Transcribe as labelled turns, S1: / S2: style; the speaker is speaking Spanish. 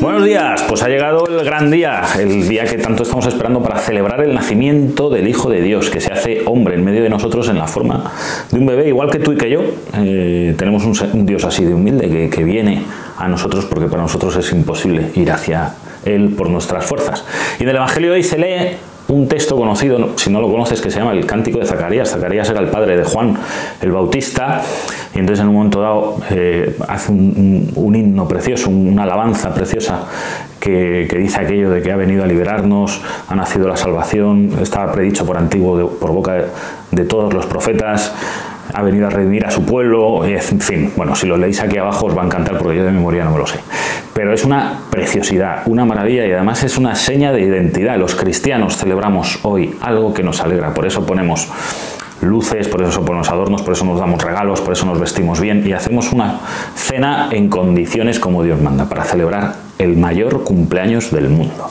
S1: Buenos días, pues ha llegado el gran día, el día que tanto estamos esperando para celebrar el nacimiento del Hijo de Dios, que se hace hombre en medio de nosotros en la forma de un bebé, igual que tú y que yo. Eh, tenemos un, Dios así de humilde que, que viene a nosotros porque para nosotros es imposible ir hacia Él por nuestras fuerzas. Y en el Evangelio de hoy se lee un texto conocido, si no lo conoces, que se llama el Cántico de Zacarías. Zacarías era el padre de Juan el Bautista, y entonces en un momento dado eh, hace un, himno precioso, una alabanza preciosa que, dice aquello de que ha venido a liberarnos, ha nacido la salvación, estaba predicho por antiguo, por boca de todos los profetas ha venido a redimir a su pueblo, en fin, bueno, si lo leéis aquí abajo os va a encantar porque yo de memoria no me lo sé. Pero es una preciosidad, una maravilla y además es una seña de identidad. Los cristianos celebramos hoy algo que nos alegra, por eso ponemos luces, por eso ponemos adornos, por eso nos damos regalos, por eso nos vestimos bien y hacemos una cena en condiciones como Dios manda, para celebrar el mayor cumpleaños del mundo.